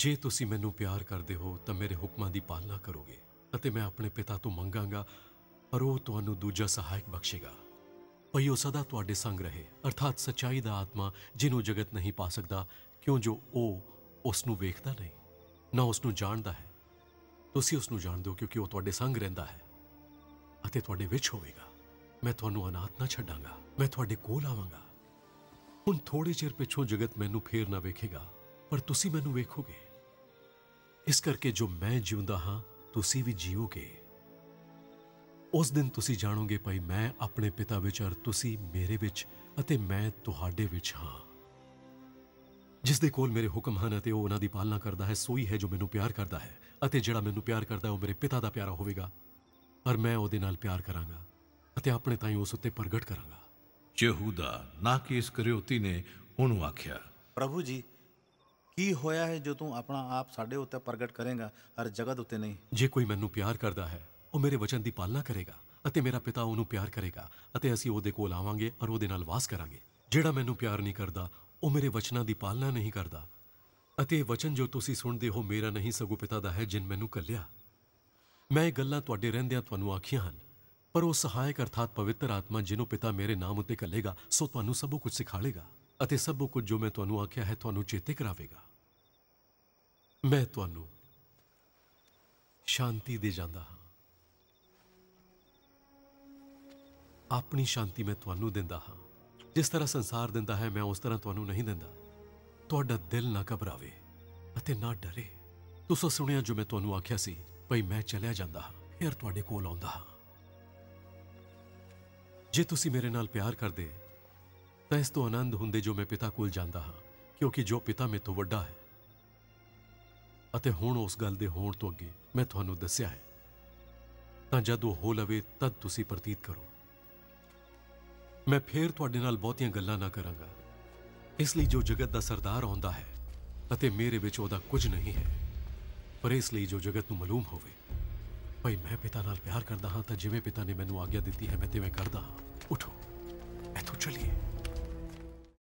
ਜੇ ਤੁਸੀਂ ਮੈਨੂੰ ਪਿਆਰ ਕਰਦੇ ਹੋ, ਤਾਂ ਮੇਰੇ ਹੁਕਮਾਂ ਦੀ ਪਾਲਣਾ ਕਰੋਗੇ ਅਤੇ ਮੈਂ ਆਪਣੇ ਪਿਤਾ ਤੋਂ ਮੰਗਾਂਗਾ, ਪਰ ਉਹ ਤੁਹਾਨੂੰ ਦੂਜਾ ਸਹਾਇਕ ਬਖਸ਼ੇਗਾ। ਭਈ ਉਹ ਸਦਾ ਤੁਹਾਡੇ ਸੰਗ ਰਹੇ, ਅਰਥਾਤ ਸਚਾਈ ਦਾ ਆਤਮਾ ਜਿਹਨੂੰ ਜਗਤ ਨਹੀਂ ਪਾ ਸਕਦਾ, ਕਿਉਂ ਜੋ ਉਹ ਉਸ ਨੂੰ ਵੇਖਦਾ ਨਹੀਂ? ਨਾ ਉਸ ਨੂੰ ਜਾਣਦਾ ਹੈ। ਤੁਸੀਂ ਉਸ ਨੂੰ ਜਾਣਦੇ ਹੋ ਕਿਉਂਕਿ ਉਹ ਤੁਹਾਡੇ ਸੰਗ ਰਹਿੰਦਾ ਹੈ ਅਤੇ ਤੁਹਾਡੇ ਵਿੱਚ ਹੋਵੇਗਾ। ਮੈਂ ਤੁਹਾਨੂੰ ਅਨਾਥ ਨਾ ਛੱਡਾਂਗਾ, ਮੈਂ ਤੁਹਾਡੇ ਕੋਲ ਆਵਾਂਗਾ। ਹੁਣ ਥੋੜੇ ਚਿਰ ਪਿੱਛੋਂ ਜਗਤ ਮੈਨੂੰ ਫੇਰ ਨਾ ਵੇਖੇਗਾ, ਪਰ ਤੁਸੀਂ ਮੈਨੂੰ ਵੇਖੋਗੇ। ਇਸ ਕਰਕੇ ਜੋ ਮੈਂ ਜਿਉਂਦਾ ਹਾਂ ਤੁਸੀਂ ਵੀ ਜੀਓਗੇ। ਉਸ ਦਿਨ ਤੁਸੀਂ ਜਾਣੋਗੇ ਭਾਈ ਮੈਂ ਆਪਣੇ ਪਿਤਾ ਵਿੱਚ ਔਰ ਤੁਸੀਂ ਮੇਰੇ ਵਿੱਚ ਅਤੇ ਮੈਂ ਤੁਹਾਡੇ ਵਿੱਚ ਹਾਂ। ਜਿਸ ਦੇ ਕੋਲ ਮੇਰੇ ਹੁਕਮ ਹਨ ਅਤੇ ਉਹ ਉਹਨਾਂ ਦੀ ਪਾਲਣਾ ਕਰਦਾ ਹੈ ਸੋਈ ਹੈ ਜੋ ਮੈਨੂੰ ਪਿਆਰ ਕਰਦਾ ਹੈ ਅਤੇ ਜਿਹੜਾ ਮੈਨੂੰ ਪਿਆਰ ਕਰਦਾ ਹੈ ਉਹ ਮੇਰੇ ਪਿਤਾ ਦਾ ਪਿਆਰਾ ਹੋਵੇਗਾ। ਔਰ ਮੈਂ ਉਹਦੇ ਨਾਲ ਪਿਆਰ ਕਰਾਂਗਾ ਅਤੇ ਆਪਣੇ ਤਾਈਂ ਉਸ ਉੱਤੇ ਪ੍ਰਗਟ ਕਰਾਂਗਾ। ਯਹੂਦਾ ਨਾ ਕਿ ਇਸਕਰਿਓਤੀ ਨੇ ਉਹਨੂੰ ਆਖਿਆ। ਪ੍ਰਭੂ ਜੀ ਕੀ ਹੋਇਆ ਹੈ ਜੋ ਤੂੰ ਆਪਣਾ ਆਪ ਸਾਡੇ ਉੱਤੇ ਪ੍ਰਗਟ ਕਰੇਗਾ ਔਰ ਜਗਤ ਉੱਤੇ ਨਹੀਂ? ਜੇ ਕੋਈ ਮੈਨੂੰ ਪਿਆਰ ਕਰਦਾ ਹੈ, ਉਹ ਮੇਰੇ ਵਚਨ ਦੀ ਪਾਲਣਾ ਕਰੇਗਾ ਅਤੇ ਮੇਰਾ ਪਿਤਾ ਉਹਨੂੰ ਪਿਆਰ ਕਰੇਗਾ ਅਤੇ ਅਸੀਂ ਉਹਦੇ ਕੋਲ ਆਵਾਂਗੇ ਔਰ ਉਹਦੇ ਨਾਲ ਵਾਸ ਕਰਾਂਗੇ। ਜਿਹੜਾ ਮੈਨੂੰ ਪਿਆਰ ਨਹੀਂ ਕਰਦਾ, ਉਹ ਮੇਰੇ ਵਚਨਾਂ ਦੀ ਪਾਲਣਾ ਨਹੀਂ ਕਰਦਾ। ਅਤੇ ਇਹ ਵਚਨ ਜੋ ਤੁਸੀਂ ਸੁਣਦੇ ਹੋ, ਮੇਰਾ ਨਹੀਂ, ਸਗੋਂ ਪਿਤਾ ਦਾ ਹੈ, ਜਿਨ ਮੈਨੂੰ ਕੱਲਿਆ ਮੈਂ ਇਹ ਗੱਲਾਂ ਤੁਹਾਡੇ ਰਹਿੰਦਿਆਂ ਤੁਹਾਨੂੰ ਆਖੀਆਂ ਹਨ, ਪਰ ਉਹ ਸਹਾਇਕ ਅਰਥਾਤ ਪਵਿੱਤਰ ਆਤਮਾ ਜਿਹਨੂੰ ਪਿਤਾ ਮੇਰੇ ਨਾਮ ਉੱਤੇ ਕੱਲੇਗਾ ਸੋ ਤੁਹਾਨੂੰ ਸਭ ਕੁਝ ਸਿਖਾਲੇਗਾ ਅਤੇ ਸਭ ਕੁਝ ਜੋ ਮੈਂ ਤੁਹਾਨੂੰ ਆਖਿਆ ਹੈ, ਤੁਹਾਨੂੰ ਚੇਤੇ ਕਰਾਵੇਗਾ। ਮੈਂ ਤੁਹਾਨੂੰ ਸ਼ਾਂਤੀ ਦੇ ਜਾਂਦਾ ਹਾਂ। ਆਪਣੀ ਸ਼ਾਂਤੀ ਮੈਂ ਤੁਹਾਨੂੰ ਦਿੰਦਾ ਹਾਂ। ਜਿਸ ਤਰ੍ਹਾਂ ਸੰਸਾਰ ਦਿੰਦਾ ਹੈ, ਮੈਂ ਉਸ ਤਰ੍ਹਾਂ ਤੁਹਾਨੂੰ ਨਹੀਂ ਦਿੰਦਾ। ਤੁਹਾਡਾ ਦਿਲ ਨਾ ਘਬਰਾਵੇ ਅਤੇ ਨਾ ਡਰੇ। ਤੁਸੀਂ ਸੁਣਿਆ ਜੋ ਮੈਂ ਤੁਹਾਨੂੰ ਆਖਿਆ ਸੀ, ਭਈ ਮੈਂ ਚਲਿਆ ਜਾਂਦਾ ਹਾਂ, ਫਿਰ ਤੁਹਾਡੇ ਕੋਲ ਆਉਂਦਾ ਹਾਂ। ਜੇ ਤੁਸੀਂ ਮੇਰੇ ਨਾਲ ਪਿਆਰ ਕਰਦੇ, ਤਾਂ ਇਸ ਤੋਂ ਆਨੰਦ ਹੁੰਦੇ ਜੋ ਮੈਂ ਪਿਤਾ ਕੋਲ ਜਾਂਦਾ ਹਾਂ, ਕਿਉਂਕਿ ਜੋ ਪਿਤਾ ਮੇਰੇ ਤੋਂ ਵੱਡਾ ਹੈ ਅਤੇ ਹੁਣ ਉਸ ਗੱਲ ਦੇ ਹੋਣ ਤੋਂ ਅੱਗੇ ਮੈਂ ਤੁਹਾਨੂੰ ਦੱਸਿਆ ਹੈ। ਤਾਂ ਜਦ ਉਹ ਹੋ ਲਵੇ, ਤਦ ਤੁਸੀਂ ਪ੍ਰਤੀਤ ਕਰੋ। ਮੈਂ ਫੇਰ ਤੁਹਾਡੇ ਨਾਲ ਬਹੁਤੀਆਂ ਗੱਲਾਂ ਨਾ ਕਰਾਂਗਾ। ਇਸ ਲਈ ਜੋ ਜਗਤ ਦਾ ਸਰਦਾਰ ਆਉਂਦਾ ਹੈ ਅਤੇ ਮੇਰੇ ਵਿੱਚ ਉਹਦਾ ਕੁਝ ਨਹੀਂ ਹੈ, ਪਰ ਇਸ ਲਈ ਜੋ ਜਗਤ ਨੂੰ ਮਾਲੂਮ ਹੋਵੇ, ਭਈ ਮੈਂ ਪਿਤਾ ਨਾਲ ਪਿਆਰ ਕਰਦਾ ਹਾਂ, ਤਾਂ ਜਿਵੇਂ ਪਿਤਾ ਨੇ ਮੈਨੂੰ ਆਗਿਆ ਦਿੱਤੀ ਹੈ, ਮੈਂ ਤਿਵੇਂ ਕਰਦਾ ਹਾਂ। ਉਠੋ, ਇੱਥੋਂ ਚਲੀਏ।